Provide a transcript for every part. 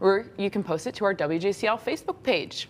or you can post it to our WJCL Facebook page.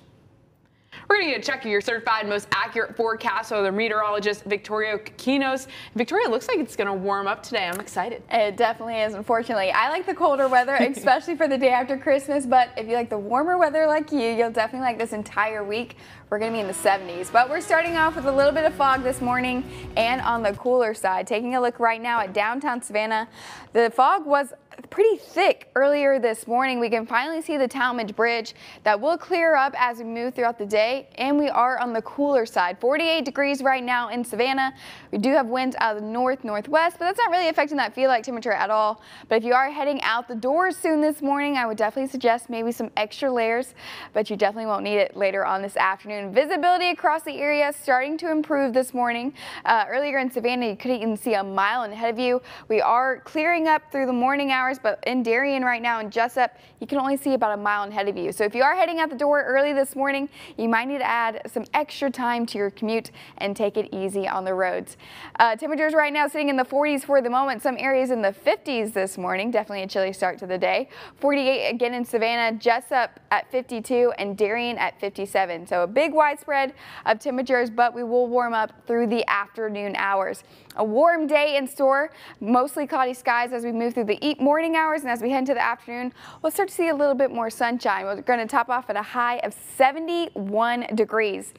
We're going to get a check of your certified most accurate forecast with the meteorologist Victoria Kinos. Victoria, looks like it's going to warm up today. I'm excited. It definitely is, unfortunately. I like the colder weather, especially for the day after Christmas, but if you like the warmer weather like you, you'll definitely like this entire week. We're going to be in the 70s, but we're starting off with a little bit of fog this morning and on the cooler side. Taking a look right now at downtown Savannah, the fog was pretty thick earlier this morning. We can finally see the Talmadge Bridge that will clear up as we move throughout the day and we are on the cooler side. 48 degrees right now in Savannah. We do have winds out of the north northwest, but that's not really affecting that feel like temperature at all. But if you are heading out the doors soon this morning, I would definitely suggest maybe some extra layers, but you definitely won't need it later on this afternoon. Visibility across the area starting to improve this morning. Uh, earlier in Savannah, you couldn't even see a mile ahead of you. We are clearing up through the morning hours, but in Darien right now in Jesup, you can only see about a mile ahead of you. So if you are heading out the door early this morning, you might need to add some extra time to your commute and take it easy on the roads. Uh, temperatures right now sitting in the 40s for the moment. Some areas in the 50s this morning. Definitely a chilly start to the day. 48 again in Savannah, Jesup at 52 and Darien at 57. So a big widespread of temperatures, but we will warm up through the afternoon hours. A warm day in store, mostly cloudy skies as we move through the morning hours and as we head into the afternoon, we'll start to see a little bit more sunshine. We're going to top off at a high of 71 degrees.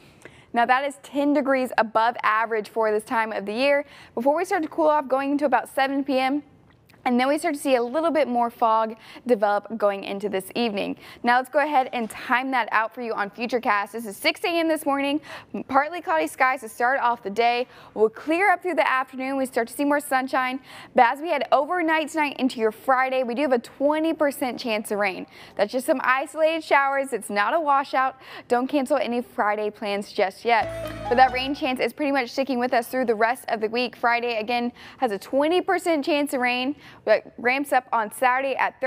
Now that is 10 degrees above average for this time of the year. Before we start to cool off going into about 7 p.m., and then we start to see a little bit more fog develop going into this evening. Now let's go ahead and time that out for you on Futurecast. This is 6 a.m. this morning, partly cloudy skies to start off the day. We'll clear up through the afternoon. We start to see more sunshine. But as we head overnight tonight into your Friday, we do have a 20% chance of rain. That's just some isolated showers. It's not a washout. Don't cancel any Friday plans just yet. But that rain chance is pretty much sticking with us through the rest of the week. Friday again has a 20% chance of rain. But ramps up on Saturday at